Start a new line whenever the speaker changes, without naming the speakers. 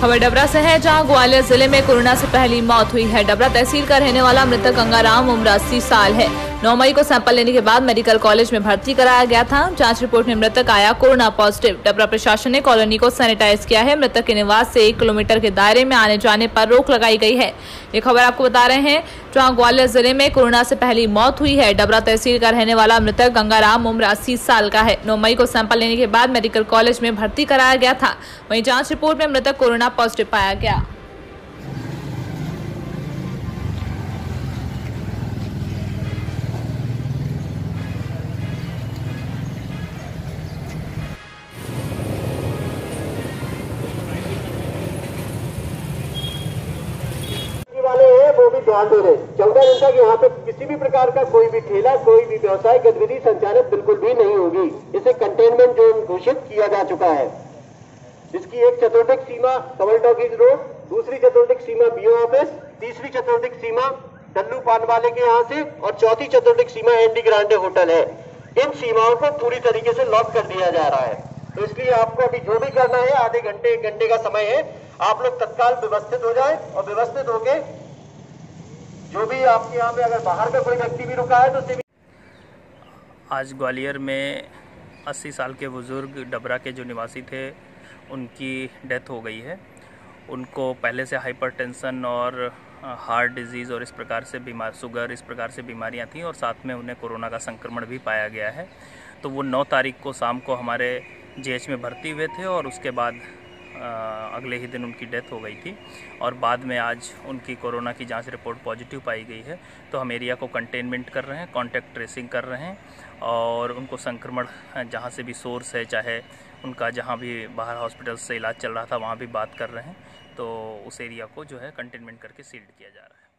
खबर डबरा से है, जहाँ ग्वालियर ज़िले में कोरोना से पहली मौत हुई है। डबरा तहसील का रहने वाला मृतक गंगाराम, उम्र अस्सी साल है। 9 मई को सैंपल लेने के बाद मेडिकल कॉलेज में भर्ती कराया गया था। जाँच रिपोर्ट में मृतक आया, कोरोना पॉजिटिव। डबरा प्रशासन ने कॉलोनी को सैनिटाइज किया है। मृतक के निवास से एक किलोमीटर के दायरे में आने जाने पर रोक लगाई गई है। ये खबर आपको बता रहे हैं, जहाँ ग्वालियर ज़िले में कोरोना से पहली मौत हुई है। डबरा तहसील का रहने वाला मृतक गंगाराम उम्र अस्सी साल का है। नौ मई को सैंपल लेने के बाद मेडिकल कॉलेज में भर्ती कराया गया था। वहीं जाँच रिपोर्ट में मृतक कोरोना पॉजिटिव पाया गया।
ध्यान दे रहे चौदह दिन तक यहाँ पे किसी भी प्रकार का कोई भी ठेला, कोई भी व्यवसाय, गतिविधि संचालित बिल्कुल भी नहीं होगी। इसे कंटेनमेंट जोन घोषित किया जा चुका है। जिसकी एक चतुर्दिक सीमा कमल टॉकीज रोड, दूसरी चतुर्दिक सीमा बीओ ऑफ़िस, तीसरी चतुर्दिक सीमा डल्लू पान वाले के यहाँ से, और चौथी चतुर्दिक सीमा एंडी ग्रांडे होटल है। इन सीमाओं को पूरी तरीके से लॉक कर दिया जा रहा है। तो इसलिए आपको अभी जो भी करना है, आधे घंटे, एक घंटे का समय है। आप लोग तत्काल व्यवस्थित हो जाए और व्यवस्थित होके जो भी आपके यहाँ पे अगर बाहर का कोई व्यक्ति भी रुका है तो उसे
आज ग्वालियर में 80 साल के बुज़ुर्ग डबरा के जो निवासी थे, उनकी डेथ हो गई है। उनको पहले से हाइपरटेंशन और हार्ट डिज़ीज़ और इस प्रकार से बीमार, शुगर, इस प्रकार से बीमारियाँ थीं और साथ में उन्हें कोरोना का संक्रमण भी पाया गया है। तो वो 9 तारीख को शाम को हमारे जीएच में भर्ती हुए थे और उसके बाद अगले ही दिन उनकी डेथ हो गई थी और बाद में आज उनकी कोरोना की जाँच रिपोर्ट पॉजिटिव पाई गई है। तो हम एरिया को कंटेनमेंट कर रहे हैं कॉन्टैक्ट ट्रेसिंग कर रहे हैं और उनको संक्रमण, जहाँ से भी सोर्स है, चाहे उनका जहाँ भी बाहर हॉस्पिटल से इलाज चल रहा था, वहाँ भी बात कर रहे हैं। तो उस एरिया को जो है कंटेनमेंट करके सील्ड किया जा रहा है।